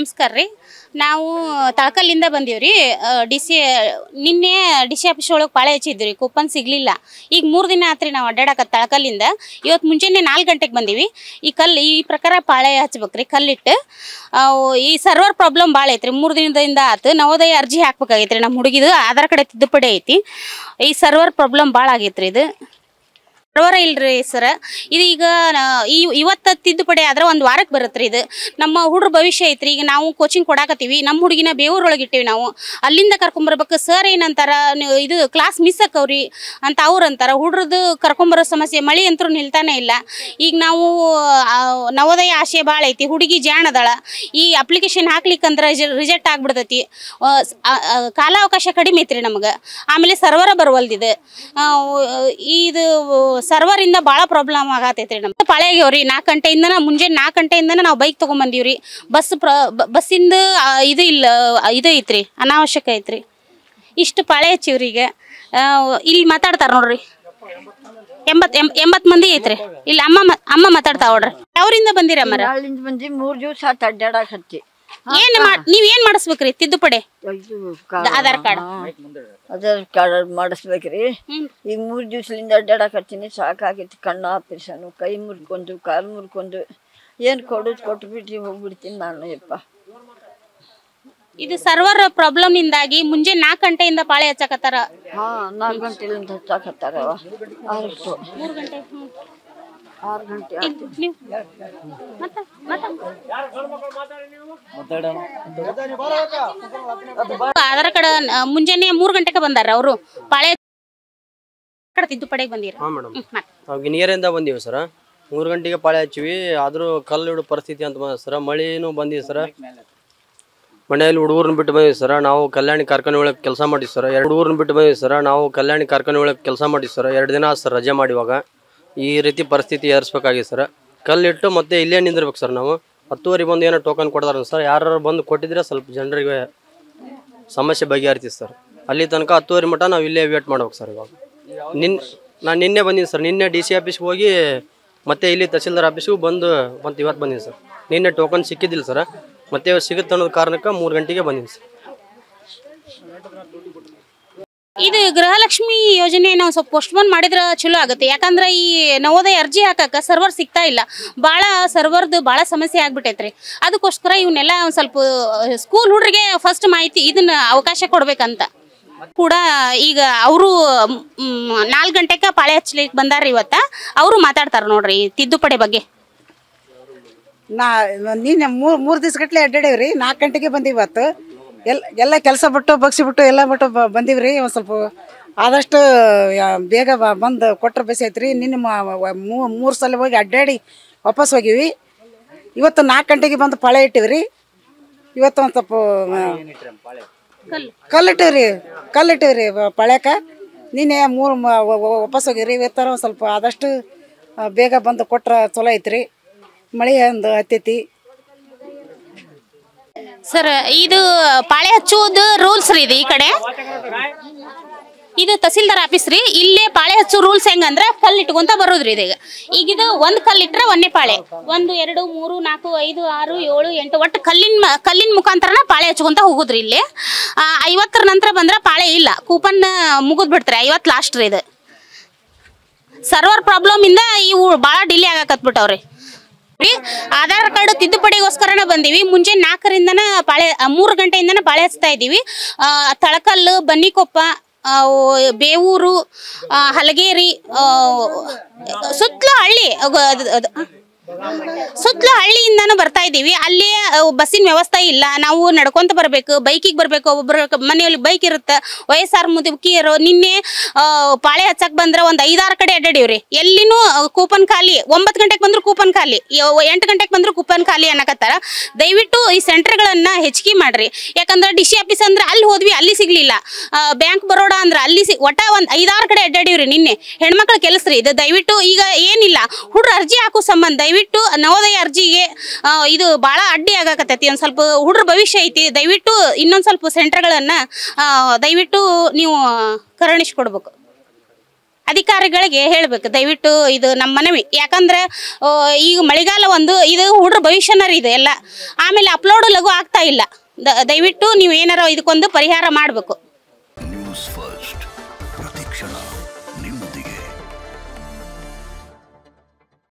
ನಮಸ್ಕಾರ ರೀ. ನಾವು ತಳಕಲ್ಲಿಂದ ರೀ. ಡಿ ಸಿ ನಿನ್ನೆ ಡಿ ಸಿ ಆಫೀಸ್ ಒಳಗೆ ಪಾಳೆ ಹಚ್ಚಿದ್ವಿ ರೀ. ಕೂಪನ್ ಸಿಗಲಿಲ್ಲ. ಈಗ ಮೂರು ದಿನ ಆತ್ರಿ ನಾವು ಅಡ್ಡಾಡಕ ತಳಕಲ್ಲಿಂದ. ಇವತ್ತು ಮುಂಜಾನೆ ನಾಲ್ಕು ಗಂಟೆಗೆ ಬಂದೀವಿ. ಈ ಕಲ್ಲು, ಈ ಪ್ರಕಾರ ಪಾಳೆ ಹಚ್ಬೇಕ್ರಿ ಕಲ್ಲಿಟ್ಟು. ಅವು, ಈ ಸರ್ವರ್ ಪ್ರಾಬ್ಲಮ್ ಭಾಳ ಐತ್ರಿ. ಮೂರು ದಿನದಿಂದ ಆತು. ನವೋದಯ ಅರ್ಜಿ ಹಾಕ್ಬೇಕಾಗೈತ್ರಿ. ನಮ್ಮ ಹುಡುಗಿದು ಆಧಾರ್ ಕಾರ್ಡ್ ತಿದ್ದುಪಡಿ ಐತಿ. ಈ ಸರ್ವರ್ ಪ್ರಾಬ್ಲಮ್ ಭಾಳ ಆಗೈತ್ರಿ ಇದು. ಸರ್ವರ ಇಲ್ರಿ ಸರ್. ಇದು ಈಗ ಈ ಇವತ್ತು ತಿದ್ದುಪಡಿ ಆದ್ರೆ ಒಂದು ವಾರಕ್ಕೆ ಬರುತ್ತೆ ಇದು. ನಮ್ಮ ಹುಡುಗ್ರ ಭವಿಷ್ಯ ಐತ್ರಿ. ಈಗ ನಾವು ಕೋಚಿಂಗ್ ಕೊಡಾಕತ್ತೀವಿ. ನಮ್ಮ ಹುಡುಗಿನ ಬೇವೂರೊಳಗೆ ಇಟ್ಟೀವಿ ನಾವು. ಅಲ್ಲಿಂದ ಕರ್ಕೊಂಬರ್ಬೇಕು ಸರ್ ಏನಂತಾರ ಇದು ಕ್ಲಾಸ್ ಮಿಸ್ ಆಕವ್ರಿ ಅಂತ ಅವ್ರು ಅಂತಾರ. ಹುಡ್ರದ್ದು ಕರ್ಕೊಂಬರೋ ಸಮಸ್ಯೆ ಮಳೆ ಅಂತೂ ನಿಲ್ತಾನೆ ಇಲ್ಲ. ಈಗ ನಾವು ನವೋದಯ ಆಶಯ ಭಾಳ ಐತಿ. ಹುಡುಗಿ ಜಾಣದಳ ಈ ಅಪ್ಲಿಕೇಶನ್ ಹಾಕ್ಲಿಕ್ಕಂದ್ರೆ ರಿಜೆಕ್ಟ್ ಆಗ್ಬಿಡ್ತೈತಿ. ಕಾಲಾವಕಾಶ ಕಡಿಮೆ ಐತ್ರಿ ನಮಗೆ. ಆಮೇಲೆ ಸರ್ವರ ಬರವಲ್ದಿದೆ. ಇದು ಸರ್ವರಿಂದ ಭಾಳ ಪ್ರಾಬ್ಲಮ್ ಆಗತೈತ್ರಿ ನಮ್ಗೆ ಪಳೆಯವ್ರಿ ನಾಲ್ಕು ಗಂಟೆಯಿಂದನ ಮುಂಜಾನೆ ನಾಲ್ಕು ಗಂಟೆಯಿಂದನ ನಾವು ಬೈಕ್ ತೊಗೊಂಬಂದೀವ್ರಿ. ಬಸ್ ಪ್ರ ಬಸ್ಸಿಂದ ಇದು ಇಲ್ಲ, ಇದು ಐತ್ರಿ, ಅನಾವಶ್ಯಕ ಐತ್ರಿ. ಇಷ್ಟು ಪಾಳೆ ಹಚ್ಚಿವ್ರಿ ಈಗ. ಇಲ್ಲಿ ಮಾತಾಡ್ತಾರ ನೋಡ್ರಿ. ಎಂಬತ್ ಎಂಬತ್ ಮಂದಿ ಐತ್ರಿ. ಇಲ್ಲಿ ಅಮ್ಮ ಅಮ್ಮ ಮಾತಾಡ್ತಾವ ನೋಡ್ರಿ. ಬಂದಿರ ಬಂದಿರಿ ಅಮ್ಮರ? ನಾಳಿಂದ ಬಂದು ಮೂರ್ ದಿವಸ ಅಡ್ಡಾಡಕ್ ಹತ್ತಿ. ಏನ್ ನೀವ್ ಏನ್ ಮಾಡಿಸ್ಬೇಕ್ರಿ? ತಿದ್ದುಪಡಿ? ಆಧಾರ್ ಕಾರ್ಡ್. ಆಧಾರ್ ಕಾರ್ಡ್ ಮಾಡಿಸ್ಬೇಕ್ರಿ. ಈಗ ಮೂರ್ ದಿವ್ಸಲಿಂದ ಅಡ್ಡಾಡಕ್ ಹತ್ತೀನಿ. ಸಾಕಾಗೈತಿ. ಕಣ್ಣು ಆಪರೇಷನ್ ಕೈ ಮುರ್ಕೊಂಡು ಕಾಲು ಮುರ್ಕೊಂಡು. ಏನ್ ಕೊಡೋದು ಕೊಟ್ಟು ಬಿಟ್ರಿ ಹೋಗ್ಬಿಡ್ತೀನಿ ನಾನು ಯಪ್ಪ. ಇದು ಸರ್ವರ್ ಪ್ರಾಬ್ಲಮ್ ಇಂದಾಗಿ ಮುಂಜೆ ನಾಲ್ಕು ಗಂಟೆಯಿಂದ ಪಾಳೆ ಹಚ್ಚಕತ್ತಾರ. ಹಾ ನಾಲ್ಕು ಗಂಟೆಲಿಂದ ಹಚ್ಚಾಕತ್ತಾರ ಮೂರು ಗಂಟೆ. ಆರು ಗಂಟೆ ಆಧಾರ್ ಕಾರ್ಡ್ ಮುಂಜಾನೆ ಮೂರು ಗಂಟೆಗೆ ಬಂದಾರ ಅವರು. ಪಾಳೆ ತಿದ್ದುಪಡೆಗೆ ತಿದ್ದುಪಡಿಗೆ ಬಂದಿರ. ಹಾಂ ಮೇಡಮ್. ನಾವು ಗಿನಿಯರಿಂದ ಬಂದೀವಿ ಸರ ಮೂರು ಗಂಟೆಗೆ ಪಾಳೆ ಹಚ್ಚಿವಿ. ಆದರೂ ಕಲ್ಲು ಇಡೋ ಪರಿಸ್ಥಿತಿ ಅಂತ ಬಂದ ಸರ ಮಳೆನೂ ಬಂದಿವಿ ಸರ ಮನೆಯಲ್ಲಿ ಹುಡುಗರನ್ನ ಬಿಟ್ಟು ಬಂದಿವಿ ಸರ ನಾವು ಕಲ್ಯಾಣಿ ಕಾರ್ಖಾನೆ ಒಳಗೆ ಕೆಲಸ ಮಾಡಿವಿ ಸರ್ ಎರಡು ಹುಡುಗರನ್ನ ಬಿಟ್ಟು ಬಂದಿವಿ ಸರ ನಾವು ಕಲ್ಯಾಣಿ ಕಾರ್ಖಾನೆ ಒಳಗೆ ಕೆಲಸ ಮಾಡಿವಿ ಸರ್ ಎರಡು ದಿನ ಸರ್ ರಜೆ ಮಾಡಿವಾಗ. ಈ ರೀತಿ ಪರಿಸ್ಥಿತಿ ಏರಿಸ್ಬೇಕಾಗಿದೆ ಸರ್. ಕಲ್ಲಿಟ್ಟು ಮತ್ತೆ ಇಲ್ಲೇ ನಿಂದಿರ್ಬೇಕು ಸರ್ ನಾವು. ಹತ್ತುವರೆ ಬಂದು ಏನೋ ಟೋಕನ್ ಕೊಡ್ತಾರ ಸರ್. ಯಾರು ಬಂದು ಕೊಟ್ಟಿದ್ರೆ ಸ್ವಲ್ಪ ಜನರಿಗೆ ಸಮಸ್ಯೆ ಬಗೆಹರಿತೀವಿ ಸರ್. ಅಲ್ಲಿ ತನಕ ಹತ್ತುವರೆ ಮಟ್ಟ ನಾವು ಇಲ್ಲೇ ವೇಟ್ ಮಾಡ್ಬೇಕು ಸರ್ ಇವಾಗ. ನಿನ್ ನಾನು ನಿನ್ನೆ ಬಂದೀನಿ ಸರ್. ನಿನ್ನೆ ಡಿ ಸಿ ಆಫೀಸ್ಗೆ ಹೋಗಿ ಮತ್ತೆ ಇಲ್ಲಿ ತಹಸೀಲ್ದಾರ್ ಆಫೀಸ್ಗೂ ಬಂದು ಮತ್ತೆ ಇವತ್ತು ಬಂದೀನಿ ಸರ್. ನಿನ್ನೆ ಟೋಕನ್ ಸಿಕ್ಕಿದ್ದಿಲ್ಲ ಸರ್. ಮತ್ತೆ ಸಿಗುತ್ತೆ ಅನ್ನೋದು ಕಾರಣಕ್ಕೆ ಮೂರು ಗಂಟೆಗೆ ಬಂದೀನಿ ಸರ್. ಇದು ಗೃಹಲಕ್ಷ್ಮಿ ಯೋಜನೆ ನಾವು ಸ್ವಲ್ಪ ಪೋಸ್ಟ್ಪೋನ್ ಮಾಡಿದ್ರೆ ಚಲೋ ಆಗುತ್ತೆ. ಯಾಕಂದ್ರೆ ಈ ನವೋದಯ ಅರ್ಜಿ ಹಾಕಕ್ಕೆ ಸರ್ವರ್ ಸಿಗ್ತಾ ಇಲ್ಲ. ಭಾಳ ಸರ್ವರ್ದು ಭಾಳ ಸಮಸ್ಯೆ ಆಗ್ಬಿಟ್ಟೈತ್ರಿ. ಅದಕ್ಕೋಸ್ಕರ ಇವನ್ನೆಲ್ಲ ಒಂದು ಸ್ವಲ್ಪ ಸ್ಕೂಲ್ ಹುಡುಗರಿಗೆ ಫಸ್ಟ್ ಮಾಹಿತಿ ಇದನ್ನ ಅವಕಾಶ ಕೊಡ್ಬೇಕಂತ. ಕೂಡ ಈಗ ಅವರು ನಾಲ್ಕು ಗಂಟೆಗೆ ಪಾಳೆ ಹಚ್ಲಿಕ್ಕೆ ಬಂದಾರ ಇವತ್ತ. ಅವರು ಮಾತಾಡ್ತಾರೆ ನೋಡ್ರಿ ತಿದ್ದುಪಡಿ ಬಗ್ಗೆ. ನಾ ನೀನು ಮೂರು ಮೂರು ದಿವ್ಸ ಗಟ್ಟಲೆ ಅಡ್ಡಾಡೇವ್ರಿ. ನಾಲ್ಕು ಗಂಟೆಗೆ ಬಂದಿವತ್ತು. ಎಲ್ಲ ಕೆಲಸ ಬಿಟ್ಟು ಬಗ್ಸಿ ಬಿಟ್ಟು ಎಲ್ಲ ಬಿಟ್ಟು ಬ- ರೀ ಒಂದು ಸ್ವಲ್ಪ ಆದಷ್ಟು ಬೇಗ ಬಂದು ಕೊಟ್ಟರೆ ಬೇಸಿ ಐತ್ರಿ ನಿನ್ನೆ ಮೂರು ಸಲ ಹೋಗಿ ಅಡ್ಡಾಡಿ ವಾಪಸ್ ಹೋಗಿವಿ. ಇವತ್ತು ನಾಲ್ಕು ಗಂಟೆಗೆ ಬಂದು ಪಾಳೆ ಇಟ್ಟಿವ್ರಿ. ಇವತ್ತು ಒಂದು ಸ್ವಲ್ಪ ಕಲ್ಲು ಕಲ್ಲಿಟ್ಟಿವ್ರಿ ಕಲ್ಲಿಟ್ಟಿವ್ರಿ ಪಳ್ಯಾಕ. ನಿನ್ನೆ ಮೂರು ವಾಪಸ್ ಹೋಗಿರಿ ಇವತ್ತರ ಒಂದು ಸ್ವಲ್ಪ ಆದಷ್ಟು ಬೇಗ ಬಂದು ಕೊಟ್ರೆ ಚಲೋ ಐತ್ರಿ. ಮಳೆ ಒಂದು ಹತ್ತೈತಿ. ಸರ್, ಇದು ಪಾಳೆ ಹಚ್ಚುವುದು ರೂಲ್ಸ್ ರೀ ಇದು ಈ ಕಡೆ. ಇದು ತಹಸೀಲ್ದಾರ್ ಆಫೀಸ್ ರೀ. ಇಲ್ಲೇ ಪಾಳೆ ಹಚ್ಚು ರೂಲ್ಸ್ ಹೆಂಗಂದ್ರೆ ಕಲ್ಲು ಇಟ್ಕೊಂತ ಬರೋದ್ರಿ ಇದೀಗ ಈಗ. ಇದು ಒಂದು ಕಲ್ಲು ಇಟ್ರೆ ಒಂದೇ ಪಾಳೆ. ಒಂದು, ಎರಡು, ಮೂರು, ನಾಲ್ಕು, ಐದು, ಆರು, ಏಳು, ಎಂಟು, ಒಟ್ಟು ಕಲ್ಲಿನ ಕಲ್ಲಿನ ಮುಖಾಂತರನ ಪಾಳೆ ಹಚ್ಕೊಂತ ಹೋಗುದ್ರಿ ಇಲ್ಲಿ. ಐವತ್ತರ ನಂತರ ಬಂದ್ರೆ ಪಾಳೆ ಇಲ್ಲ. ಕೂಪನ್ ಮುಗಿದ್ ಬಿಡ್ತಾರೆ ಐವತ್ತು ಲಾಸ್ಟ್ ರೀ ಇದು. ಸರ್ವರ್ ಪ್ರಾಬ್ಲಮ್ ಇಂದ ಇವು ಭಾಳ ಡಿಲೇ ಆಗಕತ್ಬಿಟ್ಟವ್ರಿ. ಆಧಾರ್ ಕಾರ್ಡ್ ತಿದ್ದುಪಡಿಗೋಸ್ಕರನ ಬಂದಿವಿ. ಮುಂಜಾನೆ ನಾಲ್ಕರಿಂದನ ಪಾಳೆ ಮೂರು ಗಂಟೆಯಿಂದನ ಪಾಳೆ ಹಚ್ತಾ ಇದ್ದೀವಿ ತಳಕಲ್ಲು, ಬನ್ನಿಕೊಪ್ಪ ಬೇವೂರು ಹಲಗೇರಿ ಸುತ್ತಲೂ ಹಳ್ಳಿ. ಸುತ್ತಲೂ ಹಳ್ಳಿಯಿಂದನೂ ಬರ್ತಾ ಇದ್ದೀವಿ. ಅಲ್ಲಿ ಬಸ್ಸಿನ ವ್ಯವಸ್ಥೆ ಇಲ್ಲ. ನಾವು ನಡ್ಕೊಂತ ಬರಬೇಕು, ಬೈಕಿಗೆ ಬರಬೇಕು. ಒಬ್ಬೊಬ್ಬರ ಮನೆಯಲ್ಲಿ ಬೈಕ್ ಇರುತ್ತೆ. ವಯಸ್ಸಾರು ಮುದುಕಿಯರು ನಿನ್ನೆ ಪಾಳೆ ಹಚ್ಚಕ್ ಬಂದ್ರೆ ಒಂದು ಐದಾರು ಕಡೆ ಅಡ್ಡಾಡಿವ್ರಿ. ಎಲ್ಲಿನೂ ಕೂಪನ್ ಖಾಲಿ, ಒಂಬತ್ತು ಗಂಟೆಗೆ ಬಂದ್ರು ಕೂಪನ್ ಖಾಲಿ. ಎಂಟು ಗಂಟೆಗೆ ಬಂದ್ರು ಕೂಪನ್ ಖಾಲಿ ಅನ್ನಕತ್ತಾರ. ದಯವಿಟ್ಟು ಈ ಸೆಂಟರ್ಗಳನ್ನ ಹೆಚ್ಚಿಗೆ ಮಾಡ್ರಿ. ಯಾಕಂದ್ರೆ ಡಿ ಸಿ ಆಫೀಸ್ ಅಂದ್ರೆ ಅಲ್ಲಿ ಹೋದ್ವಿ, ಅಲ್ಲಿ ಸಿಗ್ಲಿಲ್ಲ. ಬ್ಯಾಂಕ್ ಬರೋಡ ಅಂದ್ರೆ ಅಲ್ಲಿ ಸಿ, ಒಟ್ಟ ಒಂದು ಐದಾರು ಕಡೆ ಅಡ್ಡಾಡಿವ್ರಿ ನಿನ್ನೆ. ಹೆಣ್ಮಕ್ಳು ಕೆಲಸ ರೀ ಇದು ದಯವಿಟ್ಟು ಈಗ ಏನಿಲ್ಲ. ಹುಡ್ರ ಅರ್ಜಿ ಹಾಕೋ ಸಂಬಂಧ ದಯವಿಟ್ಟು ನವೋದಯ ಅರ್ಜಿಗೆ ಇದು ಭಾಳ ಅಡ್ಡಿ ಆಗಾಕತ್ತೈತಿ. ಒಂದು ಸ್ವಲ್ಪ ಹುಡ್ರ ಭವಿಷ್ಯ ಐತಿ. ದಯವಿಟ್ಟು ಇನ್ನೊಂದು ಸ್ವಲ್ಪ ಸೆಂಟರ್ಗಳನ್ನು ದಯವಿಟ್ಟು ನೀವು ಕರುಣಿಸ್ಕೊಡ್ಬೇಕು. ಅಧಿಕಾರಿಗಳಿಗೆ ಹೇಳ್ಬೇಕು. ದಯವಿಟ್ಟು ಇದು ನಮ್ಮ ಮನವಿ. ಯಾಕಂದ್ರೆ ಈಗ ಮಳೆಗಾಲ ಒಂದು, ಇದು ಹುಡ್ರ ಭವಿಷ್ಯನರಿ ಇದೆ ಎಲ್ಲ. ಆಮೇಲೆ ಅಪ್ಲೋಡ್ ಲಘು ಆಗ್ತಾ ಇಲ್ಲ. ದಯವಿಟ್ಟು ನೀವು ಏನಾರ ಇದಕ್ಕೊಂದು ಪರಿಹಾರ ಮಾಡಬೇಕು.